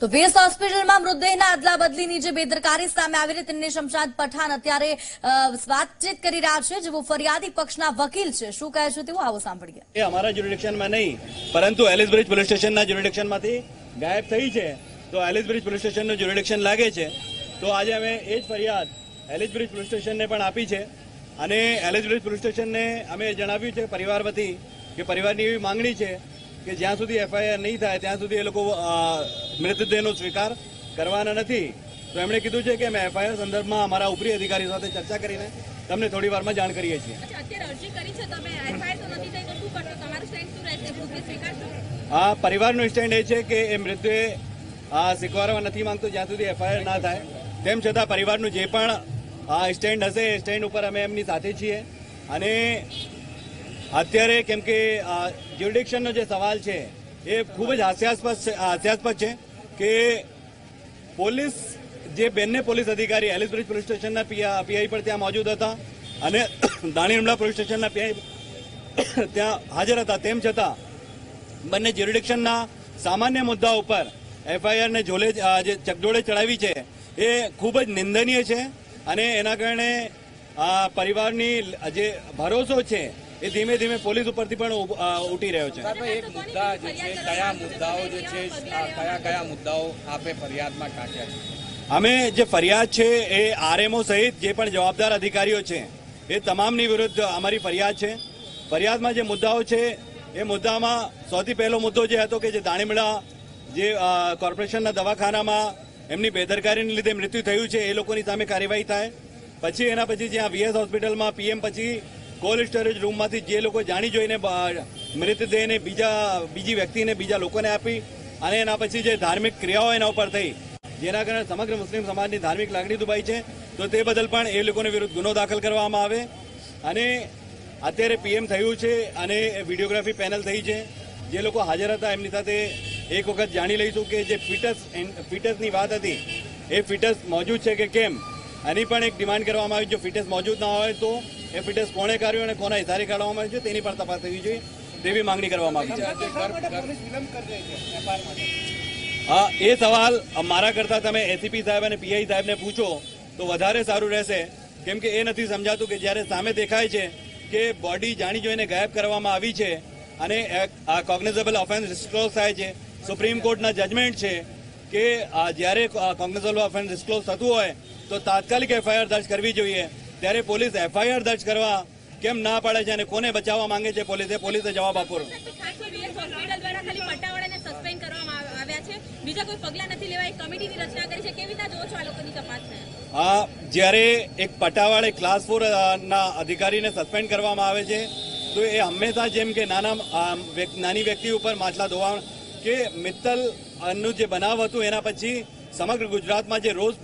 તો વેસ હોસ્પિટલમાં મૃતદેહના અદલા બદલીની જે બેદરકારી સામે આવી રહી તેમને શમશાદ પઠાણ અત્યારે વાતચીત કરી રહ્યા છે જેઓ ફરિયાદી પક્ષના વકીલ છે. શું કહે છે તેવું આવો સાંભળીએ. એ અમારા જ્યુરિડિક્શનમાં નહીં, પરંતુ એલિસ બ્રિજ પોલીસ સ્ટેશનના જ્યુરિડિક્શનમાંથી ગાયબ થઈ છે. તો એલિસ બ્રિજ પોલીસ સ્ટેશનનું જ્યુરિડિક્શન લાગે છે. તો આજે અમે એ જ ફરિયાદ એલિસ બ્રિજ પોલીસ સ્ટેશનને પણ આપી છે. અને એલિસ બ્રિજ પોલીસ સ્ટેશનને અમે જણાવ્યું છે પરિવાર વતી કે પરિવારની એવી માંગણી છે કે જ્યાં સુધી એફઆઈઆર નહીં થાય ત્યાં સુધી એ લોકો મૃતદેહનો સ્વીકાર કરવાના નથી. તો એમણે કીધું છે કે અમે એફઆઈઆર સંદર્ભમાં અમારા ઉપરી અધિકારી સાથે ચર્ચા કરીને તમને થોડી વારમાં જાણ કરીએ છીએ. આ પરિવારનું સ્ટેન્ડ એ છે કે એ મૃતદેહ સ્વીકારવા નથી માંગતો જ્યાં સુધી એફઆઈઆર ના થાય. તેમ છતાં પરિવારનું જે પણ આ સ્ટેન્ડ હશે એ સ્ટેન્ડ ઉપર અમે એમની સાથે છીએ. અને અત્યારે કેમ કે જ્યુડિક્શનનો જે સવાલ છે, એ ખૂબ જ હાસ્યાસ્પદ હાસ્યાસ્પદ છે કે પોલીસ, જે બંને પોલીસ અધિકારી એલિસબ્રિજ પોલીસ સ્ટેશનના પીઆઈ પણ ત્યાં મોજૂદ હતા અને દાણીમડા પોલીસ સ્ટેશનના પીઆઈ ત્યાં હાજર હતા. તેમ છતાં, બંને જ્યુરિડિક્શનના સામાન્ય મુદ્દા ઉપર એફઆઈઆર ને જોલે જે ચકડોળે ચડાવી છે, એ ખૂબ જ નિંદનીય છે અને એના કારણે પરિવારની જે ભરોસો છે એ ધીમે ધીમે પોલીસ ઉપરથી પણ ઉઠી રહ્યો છે. એક મુદ્દા જે છે કયા મુદ્દાઓ જે છે કયા કયા મુદ્દાઓ આપે ફરિયાદમાં ટાંક્યા છે? અમે જે ફરિયાદ છે એ આરએમઓ સહિત જે પણ જવાબદાર અધિકારીઓ છે એ તમામની વિરુદ્ધ અમારી ફરિયાદ છે. ફરિયાદમાં જે મુદ્દાઓ છે એ મુદ્દામાં સૌથી પહેલો મુદ્દો જે હતો કે જે દાણીમડા જે કોર્પોરેશનના દવાખાનામાં એમની બેદરકારીને લીધે મૃત્યુ થયું છે એ લોકોની સામે કાર્યવાહી થાય. પછી એના પછી જ્યાં વીએસ હોસ્પિટલમાં પીએમ પછી કોલ્ડ સ્ટોરેજ રૂમમાંથી જે લોકો જાણી જોઈને મૃતદેહને બીજા, બીજી વ્યક્તિને બીજા લોકોને આપી અને એના પછી જે ધાર્મિક ક્રિયાઓ એના ઉપર થઈ, જેના કારણે સમગ્ર મુસ્લિમ સમાજની ધાર્મિક લાગણી દુભાઈ છે, તો તે બદલ પણ એ લોકોને વિરુદ્ધ ગુનો દાખલ કરવામાં આવે. અને અત્યારે પીએમ થયું છે અને વિડીયોગ્રાફી પેનલ થઈ છે. જે લોકો હાજર હતા, એમની સાથે એક વખત જાણી લઈશું કે જે ફિટસ ફિટસની વાત હતી, એ ફિટસ મોજૂદ છે કે કેમ? એની પણ એક ડિમાન્ડ કરવામાં આવી જો ફિટનેસ મોજૂદ ના હોય તો એ ફિટનેસ કોણે કર્યું અને કોના ઇશારે કાઢવામાં આવ્યું છે તેની પણ તપાસ થવી જોઈએ તેવી માંગણી કરવામાં આવી છે. હા એ સવાલ મારા કરતા તમે એસીપી સાહેબ અને પીઆઈ સાહેબને પૂછો તો વધારે સારું રહેશે. કેમ કે એ નથી સમજાતું કે જ્યારે સામે દેખાય છે કે બોડી જાણી જોઈને ગાયબ કરવામાં આવી છે અને આ કોગ્નેઝેબલ ઓફેન્સ ડિસ્ક્લોઝ થાય છે સુપ્રીમ કોર્ટના જજમેન્ટ છે કે જ્યારે કોગ્નેઝેબલ ઓફેન્સ ડિસ્ક્લોઝ થતું હોય તો તાત્કાલિક એફઆઈઆર દર્જ કરવી જોઈએ. ત્યારે પોલીસ એફઆઈઆર દર્જ કરવા કેમ ના પાડે છે અને કોને બચાવવા માંગે છે પોલીસે? પોલીસે જવાબ આપવો આ જ્યારે એક પટાવાળે ક્લાસ ફોર ના અધિકારીને સસ્પેન્ડ કરવામાં આવે છે, તો એ હંમેશા જેમ કે નાના નાની વ્યક્તિ ઉપર માછલા ધોવા કે મિત્તલનું જે બનાવ હતું એના પછી સમગ્ર ગુજરાતમાં જે રોજ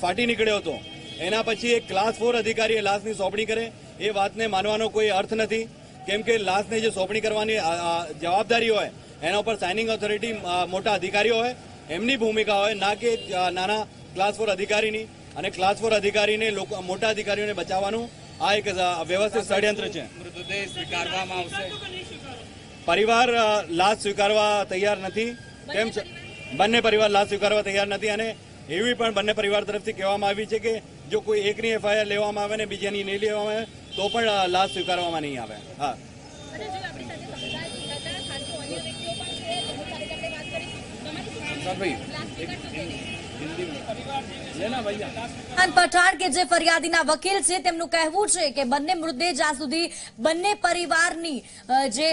ફાટી નીકળ્યો હતો એના પછી એક ક્લાસ ફોર અધિકારીએ લાશની સોંપણી કરે. એ વાતને માનવાનો કોઈ અર્થ નથી. કેમ કે લાશને જે સોંપણી કરવાની જવાબદારી હોય એના ઉપર સાઇનિંગ ઓથોરિટી મોટા અધિકારીઓ હોય એમની ભૂમિકા હોય ના કે નાના ક્લાસ ફોર અધિકારીની. અને ક્લાસ ફોર અધિકારીને લોકો મોટા અધિકારીઓને બચાવવાનું આ એક વ્યવસ્થિત ષડયંત્ર છે. મૃતદેહ સ્વીકારવામાં આવશે. પરિવાર લાશ સ્વીકારવા તૈયાર નથી. કેમ છ- બંને પરિવાર લાશ સ્વીકારવા તૈયાર નથી અને એવી પણ બંને પરિવાર તરફથી કહેવામાં આવી છે કે જો કોઈ એકની એફઆઈઆર લેવામાં આવે ને બીજાની નહીં લેવામાં આવે તો પણ લાશ સ્વીકારવામાં નહીં આવે. હા. ભાઈ પઠાણ કે જે ફરિયાદીના વકીલ છે, તેમનું કહેવું છે કે બંને મૃતદેહ જ્યાં સુધી બંને પરિવારની જે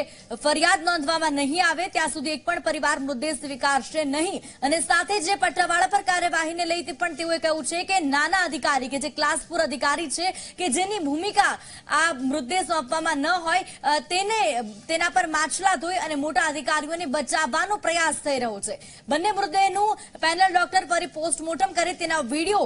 ફરિયાદ નોંધવામાં નહીં આવે, ત્યાં સુધી એક પણ પરિવાર મૃતદેહ સ્વીકારશે નહીં. અને સાથે જે પટ્ટાવાળા પર કાર્યવાહીને લઈ પણ તેઓએ કહ્યું છે કે નાના અધિકારી કે જે ક્લાસ ફોર અધિકારી છે, કે જેની ભૂમિકા આ મૃતદેહ સોંપવામાં ન હોય તેને, તેના પર માછલા ધોઈ અને મોટા અધિકારીઓને બચાવવાનો પ્રયાસ થઈ રહ્યો છે. બંને મૃતદેહનું પેનલ ડોક્ટર ફરી પોસ્ટમોર્ટમ કરે તેના વીડિયો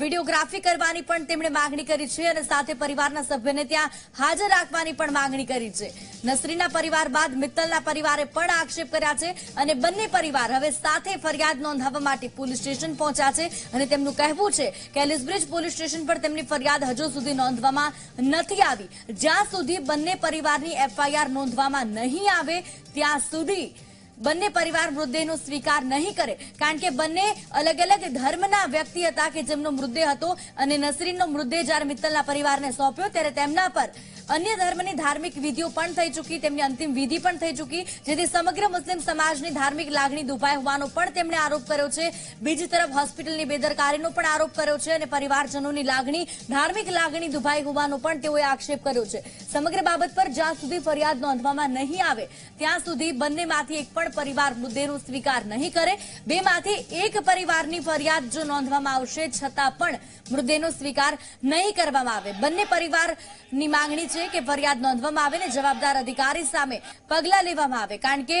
વિડીયોગ્રાફી કરવાની પણ તેમણે માંગણી કરી છે અને સાથે પરિવારના સભ્યને ત્યાં હાજર રાખવાની પણ માંગણી કરી છે. નસરીના પરિવાર બાદ મિત્તલના પરિવારે પણ આક્ષેપ કર્યા છે અને બંને પરિવાર હવે સાથે ફરિયાદ નોંધાવવા માટે પોલીસ સ્ટેશન પહોંચ્યા છે અને તેમનું કહેવું છે કે એલિસબ્રિજ પોલીસ સ્ટેશન પર તેમની ફરિયાદ હજુ સુધી નોંધવામાં નથી આવી. જ્યાં સુધી બંને પરિવારની એફઆઈઆર નોંધવામાં નહીં આવે, ત્યાં સુધી બંને પરિવાર મૃતદેહનો સ્વીકાર નહીં કરે. કારણ કે બંને અલગ અલગ ધર્મના વ્યક્તિ હતા કે જેમનો મૃતદેહ હતો અને નસરીનનો મૃતદેહ જ્યારે મિત્તલના પરિવારને સોંપ્યો ત્યારે તેમના પર અન્ય ધર્મની ધાર્મિક વિધિઓ પણ થઈ ચૂકી, તેમની અંતિમ વિધિ પણ થઈ ચૂકી, જેથી સમગ્ર મુસ્લિમ સમાજની ધાર્મિક લાગણી દુભાઈ હોવાનો પણ તેમણે આરોપ કર્યો છે. બીજી તરફ હોસ્પિટલની બેદરકારીનો પણ આરોપ કર્યો છે અને પરિવારજનોની લાગણી, ધાર્મિક લાગણી દુભાઈ હોવાનો પણ તેઓએ આક્ષેપ કર્યો છે. સમગ્ર બાબત પર જ્યાં સુધી ફરિયાદ નોંધવામાં નહીં આવે, ત્યાં સુધી બંનેમાંથી એક પણ પરિવાર મુદ્દેનો સ્વીકાર નહીં કરે. બેમાંથી એક પરિવારની ફરિયાદ જો નોંધવામાં આવશે, છતાં પણ મૃતદેહનો સ્વીકાર નહીં કરવામાં આવે. બંને પરિવારની માંગણી છે કે ફરિયાદ નોંધવામાં આવે ને જવાબદાર અધિકારી સામે પગલાં લેવામાં આવે. કારણ કે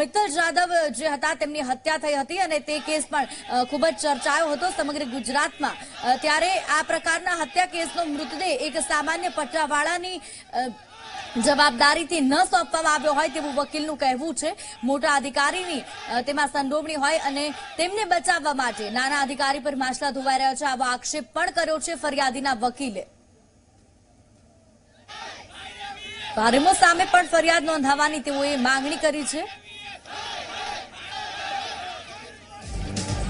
મિત્તલ જાદવ જે હતા તેમની હત્યા થઈ હતી અને તે કેસ પણ ખૂબ જ ચર્ચાયો હતો સમગ્ર ગુજરાતમાં. ત્યારે આ પ્રકારના હત્યા કેસનો મૃતદેહ એક સામાન્ય પટ્ટાવાળાની જવાબદારીથી ન સોંપવામાં આવ્યો હોય તેવું વકીલનું કહેવું છે. મોટા અધિકારીની તેમાં સંડોવણી હોય અને તેમને બચાવવા માટે નાના અધિકારી પર માછલા ધોવાઈ રહ્યા છે. આવો આક્ષેપ પણ કર્યો છે ફરિયાદીના વકીલે. આરએમઓ સામે પણ ફરિયાદ નોંધાવવાની તેઓએ માંગણી કરી છે.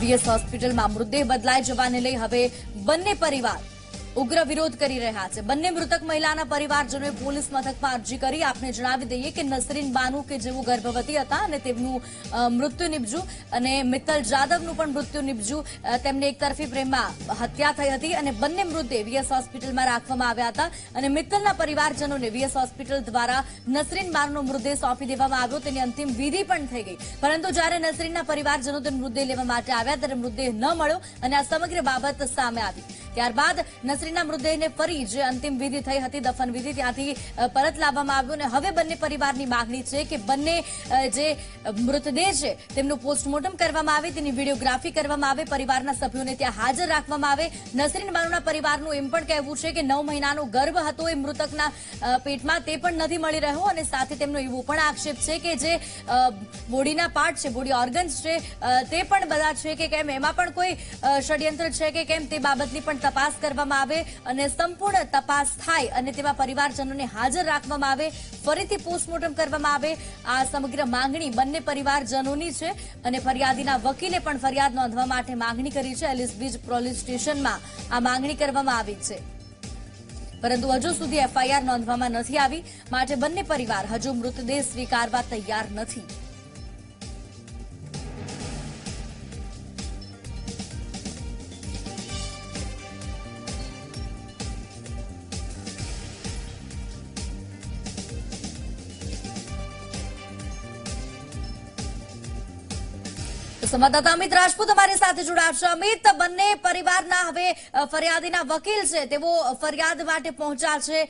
વીએસ હોસ્પિટલમાં મૃતદેહ બદલાઈ જવાને લઈ હવે બંને પરિવાર ઉગ્ર વિરોધ કરી રહ્યા છે. બંને મૃતક મહિલાના પરિવારજનોએ પોલીસ મથકમાં અરજી કરી. આપને જણાવી દઈએ કે નસરીન બાનુ કે જેઓ ગર્ભવતી હતા અને તેમનું મૃત્યુ નિપજ્યું અને મિત્તલ જાદવનું પણ મૃત્યુ નિપજ્યું. તેમને એક તરફી પ્રેમમાં હત્યા થઈ હતી અને બંને મૃતદેહ વીએસ હોસ્પિટલમાં રાખવામાં આવ્યા હતા અને મિત્તલના પરિવારજનોને વીએસ હોસ્પિટલ દ્વારા નસરીન બાનુનો મૃતદેહ સોંપી દેવામાં આવ્યો. તેની અંતિમ વિધિ પણ થઈ ગઈ. પરંતુ જ્યારે નસરીનના પરિવારજનો તેનો મૃતદેહ લેવા માટે આવ્યા ત્યારે મૃતદેહ ન મળ્યો અને આ સમગ્ર બાબત સામે આવી. ત્યારબાદ નસરીના મૃતદેહને ફરી જે અંતિમ વિધિ થઈ હતી, દફન વિધિ ત્યાંથી પરત લાવવામાં આવ્યો અને હવે બંને પરિવારની માગણી છે કે બંને જે મૃતદેહ છે તેમનું પોસ્ટમોર્ટમ કરવામાં આવે, તેની વિડીયોગ્રાફી કરવામાં આવે, પરિવારના સભ્યોને ત્યાં હાજર રાખવામાં આવે. નસરીન બાનુના પરિવારનું એમ પણ કહેવું છે કે નવ મહિનાનો ગર્ભ હતો એ મૃતકના પેટમાં તે પણ નથી મળી રહ્યો અને સાથે તેમનો એવો પણ આક્ષેપ છે કે જે બોડીના પાર્ટ છે, બોડી ઓર્ગન્સ છે તે પણ બધા છે કે કેમ? એમાં પણ કોઈ ષડયંત્ર છે કે કેમ? તે બાબતની પણ તપાસ કરવામાં આવે અને સંપૂર્ણ તપાસ થાય અને તેમાં પરિવારજનોને હાજર રાખવામાં આવે, ફરીથી પોસ્ટમોર્ટમ કરવામાં આવે. આ સમગ્ર માંગણી બંને પરિવારજનોની છે અને ફરિયાદીના વકીલે પણ ફરિયાદ નોંધવા માટે માંગણી કરી છે. એલિસ બીચ પોલીસ સ્ટેશનમાં આ માંગણી કરવામાં આવી છે. પરંતુ હજુ સુધી એફઆઈઆર નોંધવામાં નથી આવી. માટે બંને પરિવાર હજુ મૃતદેહ સ્વીકારવા તૈયાર નથી. સંવાદદાતા અમિત રાજપૂત અમારી સાથે જોડાશે અમિત, બંને પરિવારના હવે ફરિયાદીના વકીલ છે. તેઓ ફરિયાદ માટે પહોંચ્યા છે.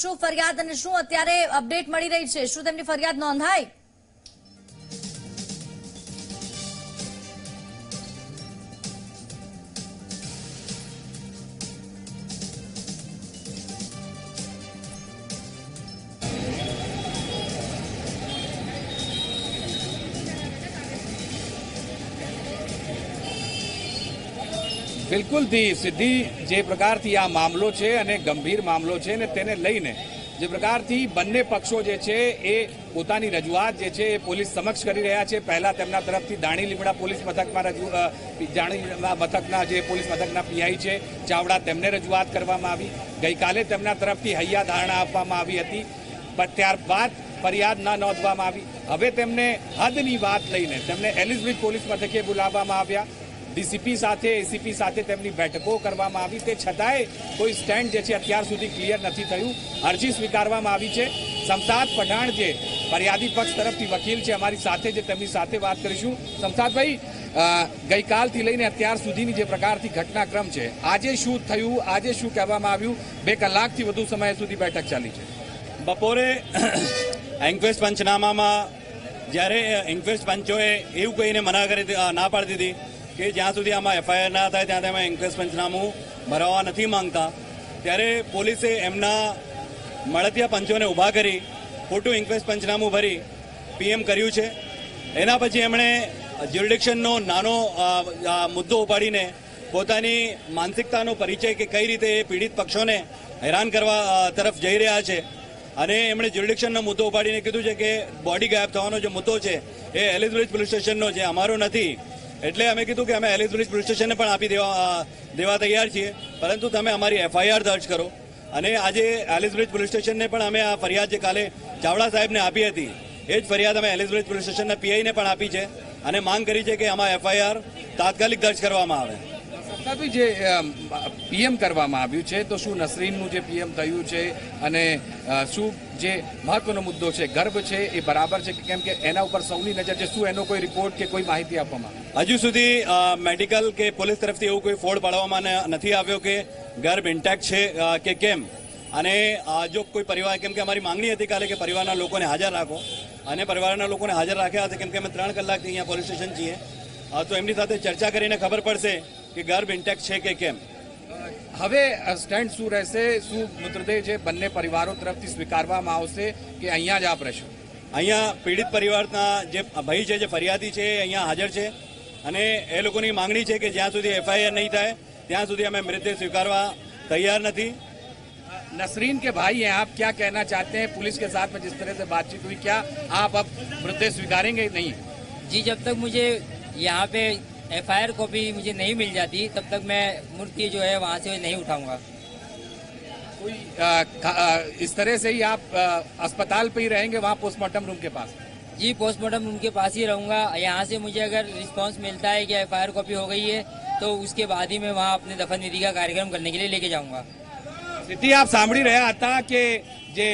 શું ફરિયાદ અને શું અત્યારે અપડેટ મળી રહી છે? શું તેમની ફરિયાદ નોંધાઈ? બિલકુલથી સિદ્ધિ જે પ્રકારથી આ મામલો છે અને ગંભીર મામલો છે ને તેને લઈને જે પ્રકારથી બંને પક્ષો જે છે એ પોતાની રજૂઆત જે છે એ પોલીસ સમક્ષ કરી રહ્યા છે. પહેલા તેમના તરફથી દાણી લીમડા પોલીસ મથકમાં રજૂ દાણી મથકના જે પોલીસ મથકના પીઆઈ છે, ચાવડા તેમને રજૂઆત કરવામાં આવી. ગઈકાલે તેમના તરફથી હૈયા ધારણા આપવામાં આવી હતી. ત્યારબાદ ફરિયાદ ન નોંધવામાં આવી. હવે તેમને હદની વાત લઈને તેમને એલિઝબેથ પોલીસ મથકે બોલાવવામાં આવ્યા. ડીસીપી સાથે, એસીપી સાથે તેમની બેઠકો કરવામાં આવી. તે છતાંય કોઈ સ્ટેન્ડ જે છે અત્યાર સુધી ક્લિયર નથી થયું. અરજી સ્વીકારવામાં આવી છે. સમસાદ પઠાણ જે ફરિયાદી પક્ષ તરફથી વકીલ છે અમારી સાથે જે તેમની સાથે વાત કરીશું. સમસાદભાઈ ગઈકાલથી લઈને અત્યાર સુધીની જે પ્રકારથી ઘટનાક્રમ છે, આજે શું થયું? આજે શું કહેવામાં આવ્યું? બે કલાકથી વધુ સમય સુધી બેઠક ચાલી છે. બપોરે એન્ક્વેસ્ટ પંચનામામાં જ્યારે એન્ક્વેસ્ટ પંચોએ એવું કહીને મના કરી ના પાડી દીધી કે જ્યાં સુધી આમાં એફઆઈઆર ના થાય, ત્યાં તમે ઇન્કવેસ્ટ પંચનામું ભરાવવા નથી માંગતા. ત્યારે પોલીસે એમના મળતિયા પંચોને ઊભા કરી, ખોટું ઇન્કવેસ્ટ પંચનામું ભરી પીએમ કર્યું છે. એના પછી એમણે જ્યુરિડિક્શનનો નાનો મુદ્દો ઉપાડીને પોતાની માનસિકતાનો પરિચય કે કઈ રીતે એ પીડિત પક્ષોને હેરાન કરવા તરફ જઈ રહ્યા છે. અને એમણે જ્યુરિડિક્શનનો મુદ્દો ઉપાડીને કીધું છે કે બોડી ગાયબ થવાનો જે મુદ્દો છે, એ એલિસ પોલીસ સ્ટેશનનો છે, અમારો નથી. એટલે અમે કીધું કે અમે એલિસ બ્રિજ પોલીસ સ્ટેશનને પણ આપી દેવા દેવા તૈયાર છીએ. પરંતુ તમે અમારી એફઆઈઆર દર્જ કરો. અને આજે એલિસ બ્રિજ પોલીસ સ્ટેશનને પણ અમે આ ફરિયાદ જે કાલે ચાવડા સાહેબને આપી હતી, એ જ ફરિયાદ અમે એલિસ બ્રિજ પોલીસ સ્ટેશનના પીઆઈને પણ આપી છે. અને માંગ કરી છે કે આમાં એફઆઈઆર તાત્કાલિક દર્જ કરવામાં આવે. સત્તાભાઈ જે પીએમ કરવામાં આવ્યું છે, તો શું નસરીનનું જે પીએમ થયું છે અને શું જે મહત્વનો મુદ્દો છે, ગર્ભ છે, એ બરાબર છે? કેમ કે એના ઉપર સૌની નજર છે. શું એનો કોઈ રિપોર્ટ કે કોઈ માહિતી આપવામાં? હજુ સુધી મેડિકલ કે પોલીસ તરફથી એવું કોઈ ફોડ પાડવામાં નથી આવ્યો કે ગર્ભ ઇન્ટેક્ટ છે કે કેમ? અને જો કોઈ પરિવાર કેમ કે અમારી માંગણી હતી કાલે કે પરિવારના લોકોને હાજર રાખો. અને પરિવારના લોકોને હાજર રાખ્યા હતા કેમ કે અમે ત્રણ કલાકથી અહીંયા પોલીસ સ્ટેશન છીએ. તો એમની સાથે ચર્ચા કરીને ખબર પડશે કે ગર્ભ ઇન્ટેક્ટ છે કે કેમ. હવે સ્ટેન્ડ શું રહેશે શું મૃતદેહ છે બંને પરિવારો તરફથી સ્વીકારવામાં આવશે કે અહીંયા જ આપ રહેશો? અહીંયા પીડિત પરિવારના જે ભાઈ છે જે ફરિયાદી છે અહીંયા હાજર છે. અને એ લોકોની માંગણી છે કે જ્યાં સુધી એફઆઈઆર નહીં થાય ત્યાં સુધી અમે મૃતદેહ સ્વીકારવા તૈયાર નથી नसरीन के भाई हैं आप क्या कहना चाहते हैं पुलिस के साथ में जिस तरह से बातचीत हुई क्या आप अब मृतदेह स्वीकारेंगे नहीं जी जब तक मुझे यहाँ पे एफआईआर कॉपी मुझे नहीं मिल जाती तब तक मैं मूर्ति जो है वहाँ से नहीं उठाऊंगा कोई अ, ख- अ, इस तरह से ही आप अ, अस्पताल पे ही रहेंगे वहाँ पोस्टमार्टम रूम के पास जी पोस्टमार्टम उनके पास ही रहूंगा यहाँ से मुझे अगर रिस्पांस मिलता है कि एफआईआर कॉपी हो गई है तो उसके बाद ही मैं वहाँ अपने दफन विधि का कार्यक्रम करने के लिए लेके जाऊंगा સિદ્ધિ આપ સાંભળી રહ્યા હતા કે જે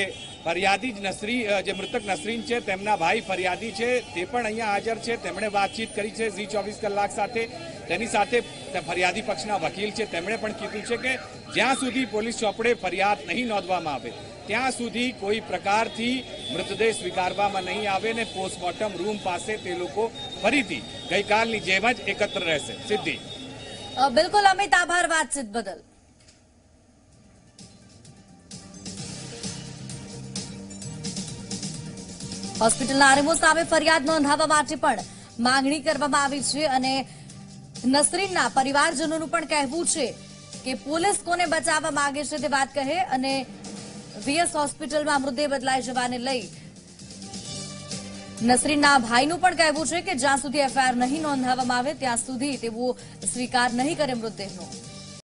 ફરિયાદી જ નસરી અ, જે મૃતક નસરીન છે તેમના ભાઈ ફરિયાદી છે તે પણ અહીંયા હાજર છે તેમણે વાતચીત કરી છે ઝી ચોવીસ કલાક સાથે તેની સાથે તે ફરિયાદી પક્ષના વકીલ છે તેમણે પણ કીધું છે કે જ્યાં સુધી પોલીસ ચોપડે ફરિયાદ નહીં નોંધવામાં આવે ત્યાં સુધી કોઈ પ્રકારથી મૃતદેહ સ્વીકારવામાં નહીં આવે ને પોસ્ટમોર્ટમ રૂમ પાસે તે લોકો ફરીથી ગઈકાલની જેમ જ એકત્ર રહેશે. સિદ્ધિ. બિલકુલ અમિત, આભાર વાતચીત બદલ. હોસ્પિટલના આરએમઓ સામે ફરિયાદ નોંધાવવા માટે પણ માંગણી કરવામાં આવી છે અને નસરીનના પરિવારજનોનું પણ કહેવું છે કે પોલીસ કોને બચાવવા માંગે છે તે વાત કહે અને વીએસ હોસ્પિટલમાં મૃતદેહ બદલાઈ જવાને લઈ નસરીનના ભાઈનું પણ કહેવું છે કે જ્યાં સુધી એફઆઈઆર નહીં નોંધાવવામાં આવે, ત્યાં સુધી તેઓ સ્વીકાર નહીં કરે મૃતદેહનો.